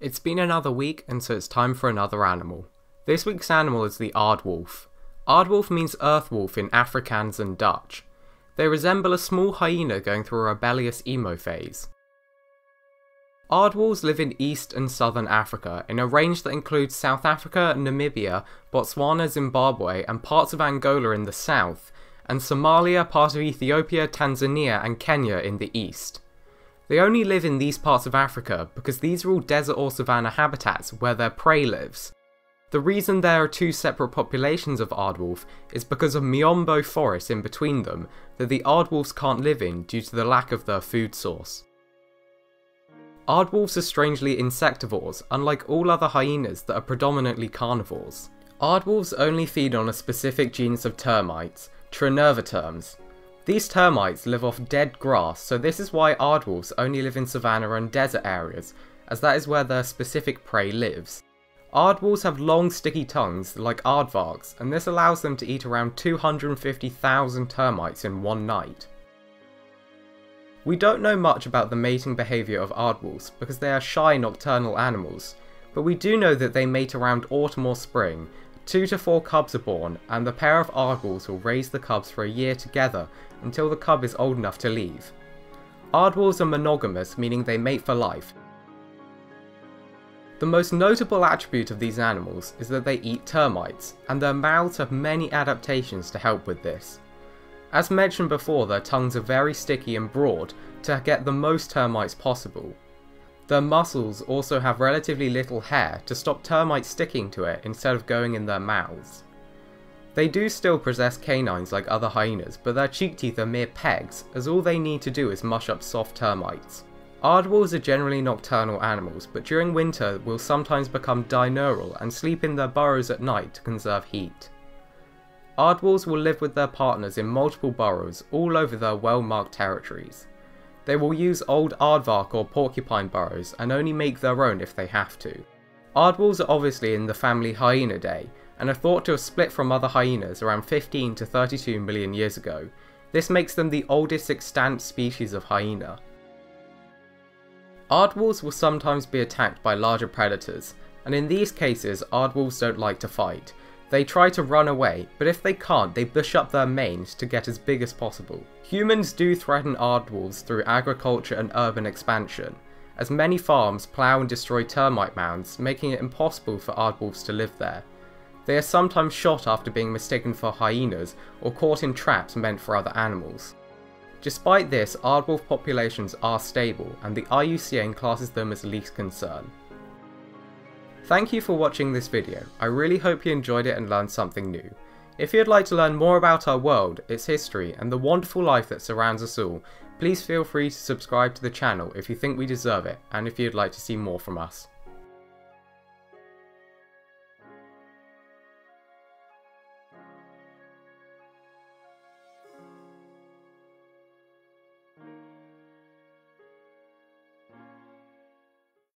It's been another week, and so it's time for another animal. This week's animal is the aardwolf. Aardwolf means earth wolf in Afrikaans and Dutch. They resemble a small hyena going through a rebellious emo phase. Aardwolves live in East and Southern Africa in a range that includes South Africa, Namibia, Botswana, Zimbabwe, and parts of Angola in the south, and Somalia, part of Ethiopia, Tanzania, and Kenya in the east. They only live in these parts of Africa because these are all desert or savanna habitats where their prey lives. The reason there are two separate populations of aardwolf is because of Miombo forest in between them that the aardwolves can't live in due to the lack of their food source. Aardwolves are strangely insectivores, unlike all other hyenas that are predominantly carnivores. Aardwolves only feed on a specific genus of termites, Trinervitermes, these termites live off dead grass, so this is why aardwolves only live in savanna and desert areas, as that is where their specific prey lives. Aardwolves have long sticky tongues like aardvarks, and this allows them to eat around 250,000 termites in one night. We don't know much about the mating behaviour of aardwolves because they are shy nocturnal animals, but we do know that they mate around autumn or spring, Two to four cubs are born, and the pair of aardwolves will raise the cubs for a year together until the cub is old enough to leave. Aardwolves are monogamous, meaning they mate for life. The most notable attribute of these animals is that they eat termites, and their mouths have many adaptations to help with this. As mentioned before, their tongues are very sticky and broad to get the most termites possible, their muscles also have relatively little hair to stop termites sticking to it instead of going in their mouths. They do still possess canines like other hyenas, but their cheek teeth are mere pegs, as all they need to do is mush up soft termites. Aardwolves are generally nocturnal animals, but during winter will sometimes become diurnal and sleep in their burrows at night to conserve heat. Aardwolves will live with their partners in multiple burrows all over their well-marked territories. They will use old aardvark or porcupine burrows and only make their own if they have to. Aardwolves are obviously in the family Hyaenidae and are thought to have split from other hyenas around 15 to 32 million years ago. This makes them the oldest extant species of hyena. Aardwolves will sometimes be attacked by larger predators, and in these cases aardwolves don't like to fight, they try to run away, but if they can't, they bush up their manes to get as big as possible. Humans do threaten aardwolves through agriculture and urban expansion, as many farms plough and destroy termite mounds, making it impossible for aardwolves to live there. They are sometimes shot after being mistaken for hyenas or caught in traps meant for other animals. Despite this, aardwolf populations are stable, and the IUCN classes them as least concern. Thank you for watching this video, I really hope you enjoyed it and learned something new. If you'd like to learn more about our world, its history, and the wonderful life that surrounds us all, please feel free to subscribe to the channel if you think we deserve it, and if you'd like to see more from us.